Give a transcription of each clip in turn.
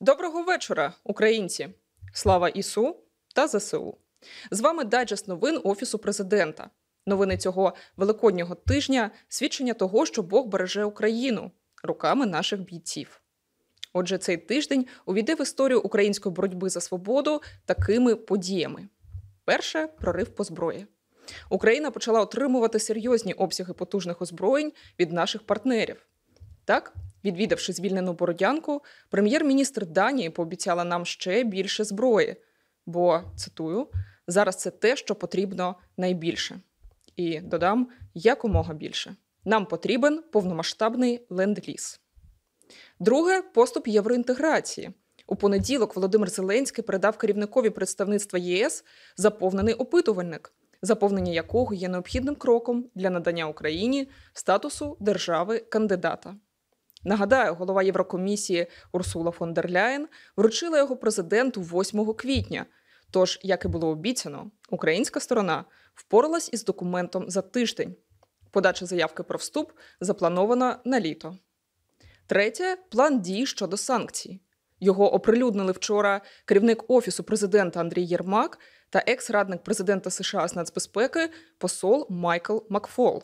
Доброго вечора, українці! Слава Ісу та ЗСУ! З вами дайджест новин Офісу президента. Новини цього великоднього тижня свідчення того, що Бог береже Україну руками наших бійців. Отже, цей тиждень увійде в історію української боротьби за свободу такими подіями: перше прорив по зброї. Україна почала отримувати серйозні обсяги потужних озброєнь від наших партнерів. Так, відвідавши звільнену бородянку, прем'єр-міністр Данії пообіцяла нам ще більше зброї. Бо цитую: зараз це те, що потрібно найбільше. І додам якомога більше. Нам потрібен повномасштабний ленд-ліз. Друге поступ євроінтеграції. У понеділок Володимир Зеленський передав керівникові представництва ЄС заповнений опитувальник, заповнення якого є необхідним кроком для надання Україні статусу держави-кандидата. Нагадаю, голова Єврокомісії Урсула фон дер Ляєн вручила його президенту 8 квітня. Тож, як і було обіцяно, українська сторона впоралась із документом за тиждень. Подача заявки про вступ запланована на літо. Третє план дій щодо санкцій. Його оприлюднили вчора керівник офісу президента Андрій Єрмак та екс-радник президента США з нацбезпеки посол Майкл Макфол.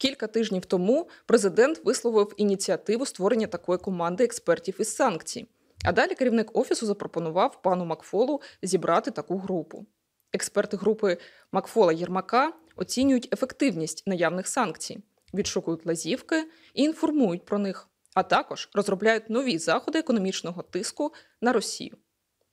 Кілька тижнів тому президент висловив ініціативу створення такої команди експертів із санкцій. А далі керівник офісу запропонував пану Макфолу зібрати таку групу. Експерти групи Макфола Єрмака оцінюють ефективність наявних санкцій, відшукують лазівки і інформують про них, а також розробляють нові заходи економічного тиску на Росію.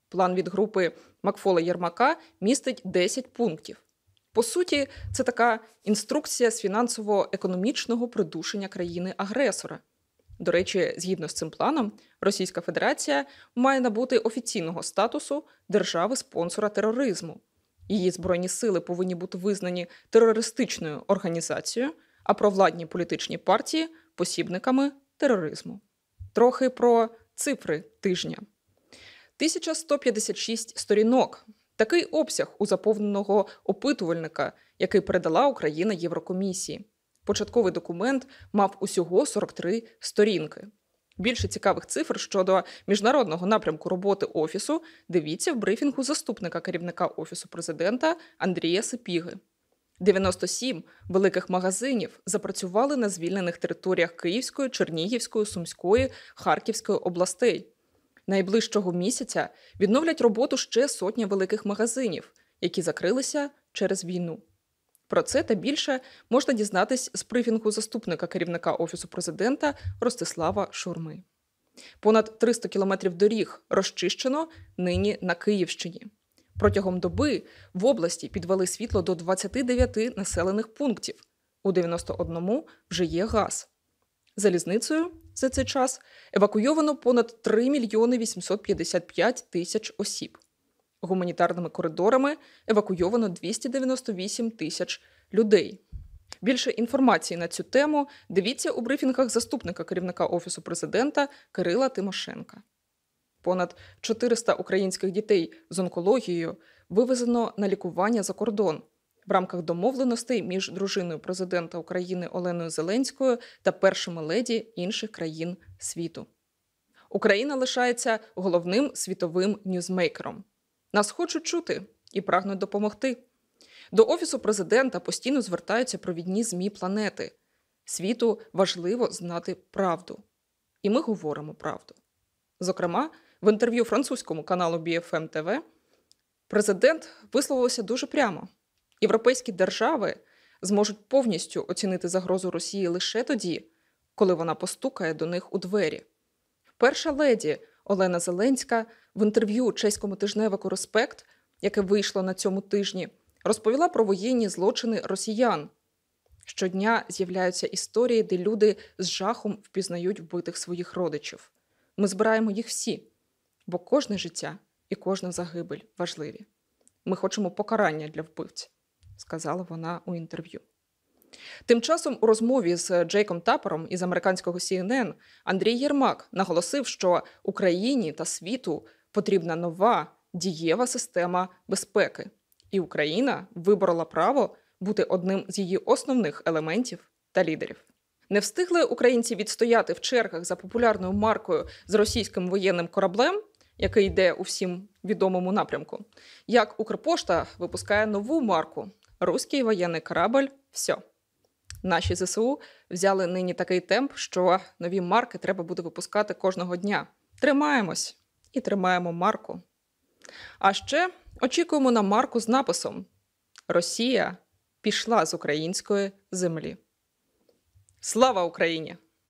План від групи Макфола Єрмака містить 10 пунктів. По суті, це така інструкція з фінансово-економічного придушення країни-агресора. До речі, згідно з цим планом, Російська Федерація має набути офіційного статусу держави-спонсора тероризму. Її збройні сили повинні бути визнані терористичною організацією, а провладні політичні партії посібниками тероризму. Трохи про цифри тижня. 1156 сторінок. Такий обсяг у заповненого опитувальника, який передала Україна Єврокомісії. Початковий документ мав усього 43 сторінки. Більше цікавих цифр щодо міжнародного напрямку роботи офісу дивіться в брифінгу заступника керівника офісу президента Андрія Сипіги. 97 великих магазинів запрацювали на звільнених територіях Київської, Чернігівської, Сумської, Харківської областей. Найближчого місяця відновлять роботу ще сотня великих магазинів, які закрилися через війну. Про це та більше можна дізнатись з брифінгу заступника керівника Офісу президента Ростислава Шурми. Понад 300 кілометрів доріг розчищено нині на Київщині. Протягом доби в області підвели світло до 29 населених пунктів. У 91 вже є газ. Залізницею за цей час евакуйовано понад 3 мільйони 855 тисяч осіб. Гуманітарними коридорами евакуйовано 298 тисяч людей. Більше інформації на цю тему дивіться у брифінгах заступника керівника Офісу президента Кирила Тимошенка. Понад 400 українських дітей з онкологією вивезено на лікування за кордон в рамках домовленостей між дружиною президента України Оленою Зеленською та першими леді інших країн світу. Україна лишається головним світовим ньюзмейкером. Нас хочуть чути і прагнуть допомогти. До офісу президента постійно звертаються провідні змі планети. Світу важливо знати правду. І ми говоримо правду. Зокрема, в інтерв'ю французькому каналу BFM TV президент висловився дуже прямо: європейські держави зможуть повністю оцінити загрозу Росії лише тоді, коли вона постукає до них у двері. Перша леді Олена Зеленська в інтерв'ю чеському тижневику Респект, яке вийшло на цьому тижні, розповіла про воєнні злочини росіян. Щодня з'являються історії, де люди з жахом впізнають вбитих своїх родичів. Ми збираємо їх всі, бо кожне життя і кожна загибель важливі. Ми хочемо покарання для вбивць, сказала вона у інтерв'ю. Тим часом у розмові з Джейком Тапером із американського CNN Андрій Єрмак наголосив, що Україні та світу потрібна нова дієва система безпеки, і Україна виборола право бути одним з її основних елементів та лідерів. Не встигли українці відстояти в чергах за популярною маркою з російським воєнним кораблем, який йде у всім відомому напрямку. Як Укрпошта випускає нову марку Руський воєнний корабль. Все. Наші ЗСУ взяли нині такий темп, що нові марки треба буде випускати кожного дня. Тримаємось і тримаємо марку. А ще очікуємо на марку з написом: Росія пішла з української землі. Слава Україні!